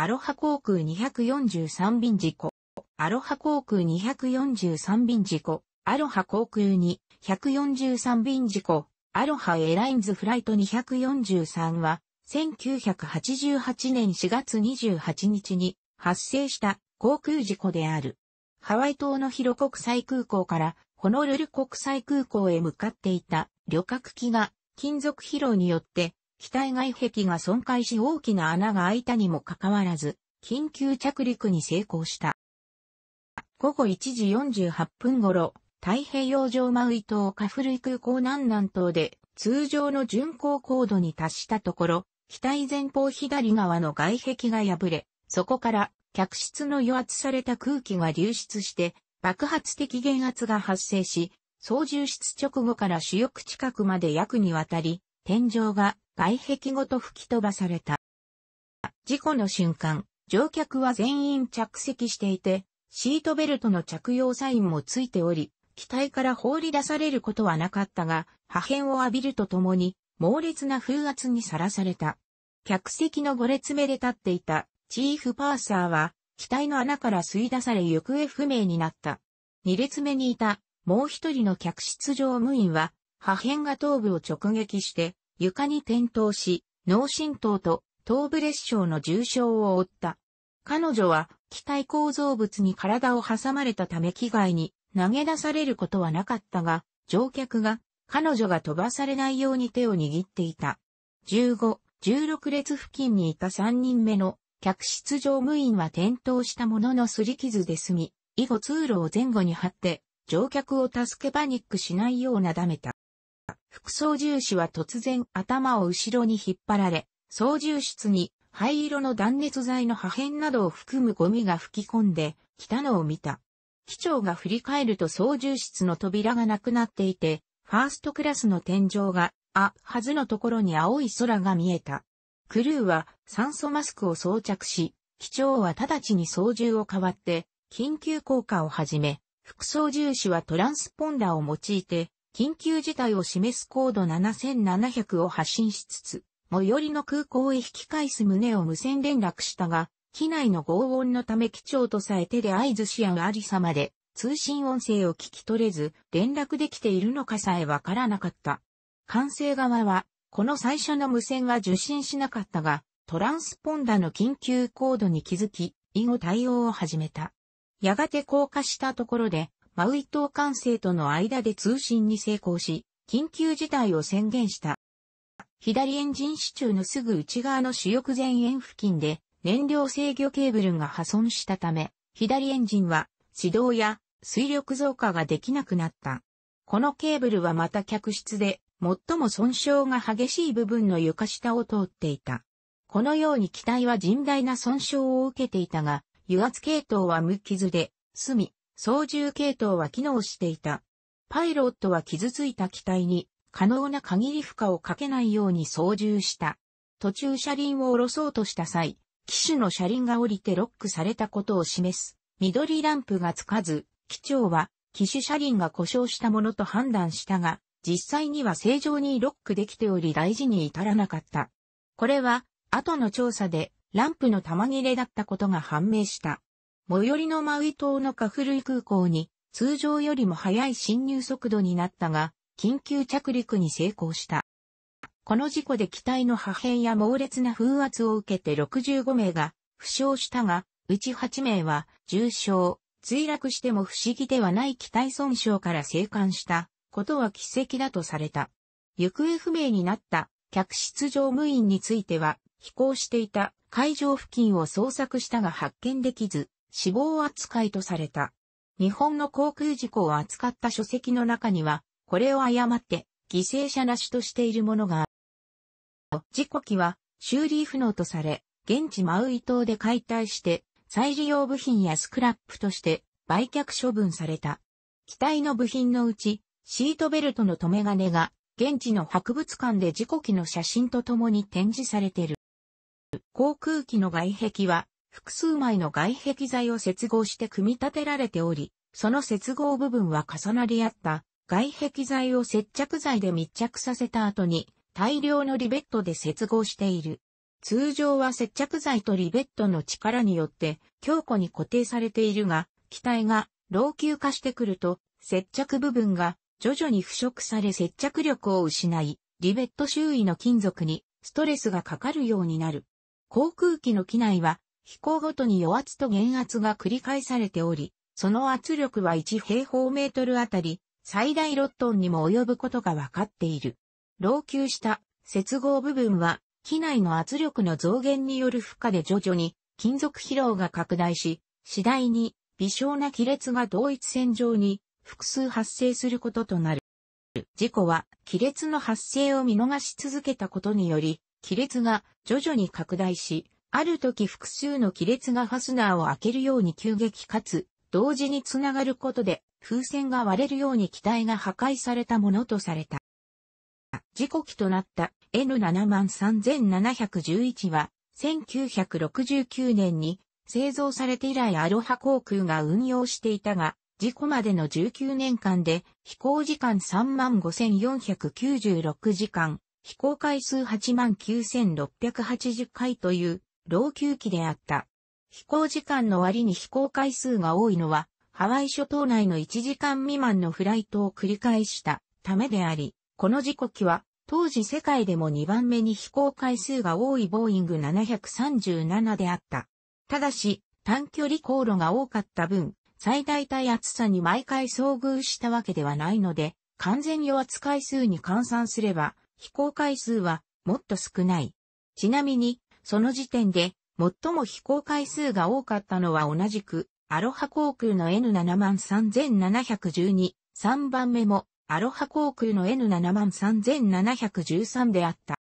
アロハ航空243便事故。アロハ航空243便事故。アロハ航空に143便事故。アロハエラインズフライト243は、1988年4月28日に発生した航空事故である。ハワイ島の広国際空港からホノルル国際空港へ向かっていた旅客機が金属疲労によって機体外壁が損壊し大きな穴が開いたにもかかわらず、緊急着陸に成功した。午後1時48分頃、太平洋上マウイ島カフルイ空港南南東で通常の巡航高度に達したところ、機体前方左側の外壁が破れ、そこから客室の余圧された空気が流出して爆発的減圧が発生し、操縦室直後から主翼近くまで約にわたり、天井が外壁ごと吹き飛ばされた。事故の瞬間、乗客は全員着席していて、シートベルトの着用サインもついており、機体から放り出されることはなかったが、破片を浴びるとともに、猛烈な風圧にさらされた。客席の5列目で立っていた、チーフパーサーは、機体の穴から吸い出され行方不明になった。2列目にいた、もう一人の客室乗務員は、破片が頭部を直撃して、床に転倒し、脳震盪と頭部裂傷の重傷を負った。彼女は機体構造物に体を挟まれたため機外に投げ出されることはなかったが、乗客が彼女が飛ばされないように手を握っていた。15、16列付近にいた3人目の客室乗務員は転倒したものの擦り傷で済み、以後通路を前後に張って乗客を助けパニックしないようなだめた。副操縦士は突然頭を後ろに引っ張られ、操縦室に灰色の断熱材の破片などを含むゴミが吹き込んで来たのを見た。機長が振り返ると操縦室の扉がなくなっていて、ファーストクラスの天井が、あ、はずのところに青い空が見えた。クルーは酸素マスクを装着し、機長は直ちに操縦を代わって、緊急降下を始め、副操縦士はトランスポンダーを用いて、緊急事態を示すコード7700を発信しつつ、最寄りの空港へ引き返す旨を無線連絡したが、機内の轟音のため機長とさえ手で合図し合うありさまで、通信音声を聞き取れず、連絡できているのかさえわからなかった。管制側は、この最初の無線は受信しなかったが、トランスポンダの緊急コードに気づき、以後対応を始めた。やがて降下したところで、マウイ島管制との間で通信に成功し、緊急事態を宣言した。左エンジン支柱のすぐ内側の主翼前縁付近で燃料制御ケーブルが破損したため、左エンジンは始動や水力増加ができなくなった。このケーブルはまた客室で最も損傷が激しい部分の床下を通っていた。このように機体は甚大な損傷を受けていたが、油圧系統は無傷で済み、操縦系統は機能していた。パイロットは傷ついた機体に可能な限り負荷をかけないように操縦した。途中車輪を下ろそうとした際、機種の車輪が降りてロックされたことを示す緑ランプがつかず、機長は機種車輪が故障したものと判断したが、実際には正常にロックできており大事に至らなかった。これは、後の調査でランプの玉切れだったことが判明した。最寄りのマウイ島のカフルイ空港に通常よりも速い侵入速度になったが、緊急着陸に成功した。この事故で機体の破片や猛烈な風圧を受けて65名が負傷したが、うち8名は重傷、墜落しても不思議ではない機体損傷から生還したことは奇跡だとされた。行方不明になった客室乗務員については、飛行していた海上付近を捜索したが発見できず、死亡扱いとされた。日本の航空事故を扱った書籍の中には、これを誤って犠牲者なしとしているものがある。事故機は修理不能とされ、現地マウイ島で解体して再利用部品やスクラップとして売却処分された。機体の部品のうち、シートベルトの留め金が現地の博物館で事故機の写真とともに展示されている。航空機の外壁は複数枚の外壁材を接合して組み立てられており、その接合部分は重なり合った外壁材を接着剤で密着させた後に大量のリベットで接合している。通常は接着剤とリベットの力によって強固に固定されているが、機体が老朽化してくると、接着部分が徐々に腐食され接着力を失い、リベット周囲の金属にストレスがかかるようになる。航空機の機内は飛行ごとに余圧と減圧が繰り返されており、その圧力は1平方メートルあたり最大6トンにも及ぶことが分かっている。老朽した接合部分は機内の圧力の増減による負荷で徐々に金属疲労が拡大し、次第に微小な亀裂が同一線上に複数発生することとなる。事故は亀裂の発生を見逃し続けたことにより、亀裂が徐々に拡大し、ある時複数の亀裂がファスナーを開けるように急激かつ同時につながることで風船が割れるように機体が破壊されたものとされた。事故機となった N73711 は1969年に製造されて以来アロハ航空が運用していたが、事故までの19年間で飛行時間35,496時間、飛行回数89,680回という老朽機であった。飛行時間の割に飛行回数が多いのは、ハワイ諸島内の1時間未満のフライトを繰り返したためであり、この事故機は当時世界でも2番目に飛行回数が多いボーイング737であった。ただし、短距離航路が多かった分、最大体厚さに毎回遭遇したわけではないので、完全余圧回数に換算すれば、飛行回数はもっと少ない。ちなみに、その時点で最も飛行回数が多かったのは同じく、アロハ航空の N73712、3番目も、アロハ航空の N73713 であった。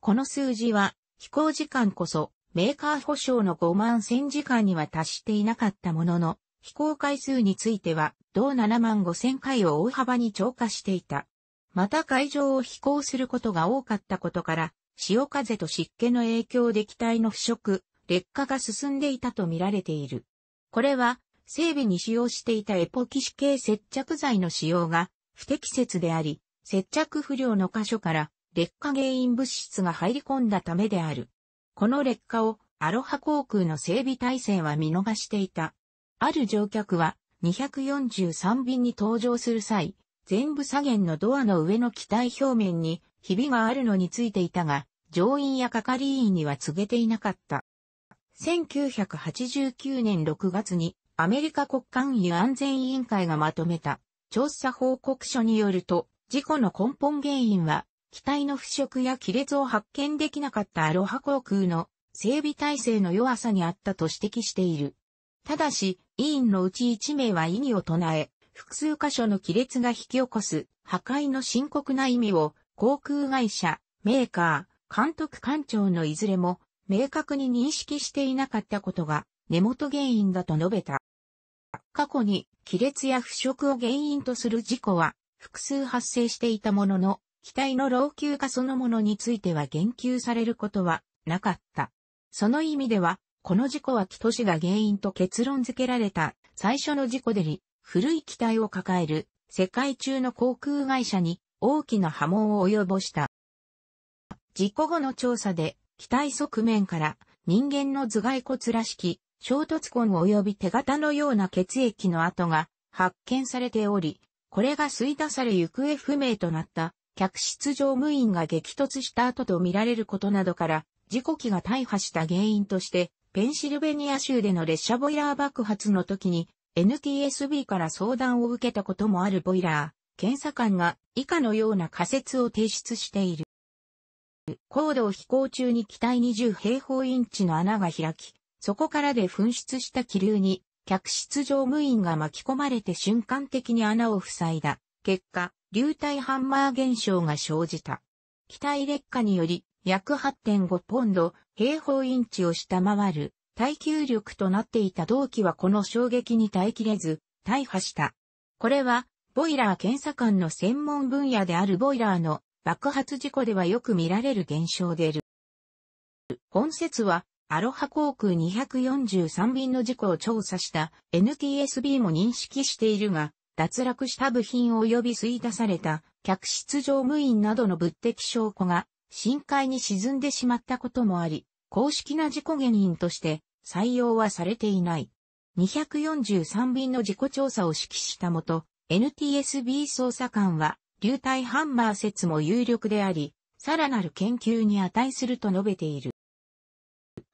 この数字は、飛行時間こそ、メーカー保証の5万1000時間には達していなかったものの、飛行回数については、同7万5000回を大幅に超過していた。また海上を飛行することが多かったことから、潮風と湿気の影響で機体の腐食、劣化が進んでいたと見られている。これは、整備に使用していたエポキシ系接着剤の使用が不適切であり、接着不良の箇所から劣化原因物質が入り込んだためである。この劣化をアロハ航空の整備体制は見逃していた。ある乗客は243便に搭乗する際、全部左舷のドアの上の機体表面にひびがあるのについていたが、乗員や係員には告げていなかった。1989年6月にアメリカ国間輸安全委員会がまとめた調査報告書によると、事故の根本原因は、機体の腐食や亀裂を発見できなかったアロハ航空の整備体制の弱さにあったと指摘している。ただし、委員のうち1名は異議を唱え、複数箇所の亀裂が引き起こす破壊の深刻な意味を航空会社、メーカー、監督官庁のいずれも明確に認識していなかったことが根元原因だと述べた。過去に亀裂や腐食を原因とする事故は複数発生していたものの、機体の老朽化そのものについては言及されることはなかった。その意味では、この事故はキトシが原因と結論付けられた最初の事故でり、古い機体を抱える世界中の航空会社に大きな波紋を及ぼした。事故後の調査で、機体側面から人間の頭蓋骨らしき衝突痕及び手形のような血液の跡が発見されており、これが吸い出され行方不明となった客室乗務員が激突した後とみられることなどから、事故機が大破した原因として、ペンシルベニア州での列車ボイラー爆発の時に NTSB から相談を受けたこともあるボイラー、検査官が以下のような仮説を提出している。高度を飛行中に機体20平方インチの穴が開き、そこからで噴出した気流に客室乗務員が巻き込まれて瞬間的に穴を塞いだ。結果、流体ハンマー現象が生じた。機体劣化により約8.5ポンド平方インチを下回る耐久力となっていた同機はこの衝撃に耐えきれず、大破した。これは、ボイラー検査官の専門分野であるボイラーの爆発事故ではよく見られる現象である。本説は、アロハ航空243便の事故を調査した NTSB も認識しているが、脱落した部品及び吸い出された客室乗務員などの物的証拠が深海に沈んでしまったこともあり、公式な事故原因として採用はされていない。243便の事故調査を指揮したもと、NTSB 捜査官は、流体ハンマー説も有力であり、さらなる研究に値すると述べている。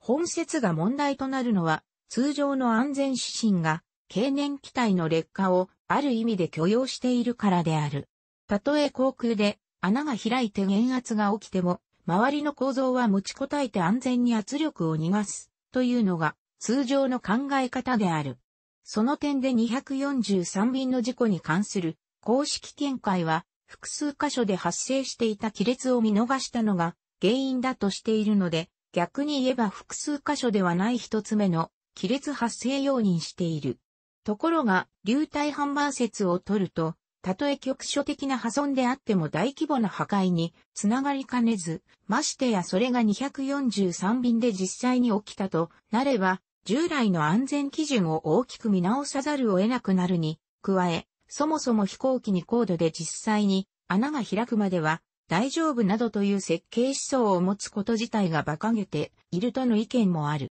本説が問題となるのは、通常の安全指針が、経年機体の劣化をある意味で許容しているからである。たとえ航空で穴が開いて減圧が起きても、周りの構造は持ちこたえて安全に圧力を逃がす、というのが通常の考え方である。その点で243便の事故に関する公式見解は複数箇所で発生していた亀裂を見逃したのが原因だとしているので、逆に言えば複数箇所ではない一つ目の亀裂発生容認している。ところが、流体ハンマー説を取ると、たとえ局所的な破損であっても大規模な破壊につながりかねず、ましてやそれが243便で実際に起きたとなれば、従来の安全基準を大きく見直さざるを得なくなるに、加え、そもそも飛行機に高度で実際に穴が開くまでは大丈夫などという設計思想を持つこと自体が馬鹿げているとの意見もある。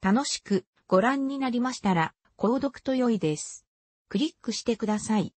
楽しくご覧になりましたら、購読と良いです。クリックしてください。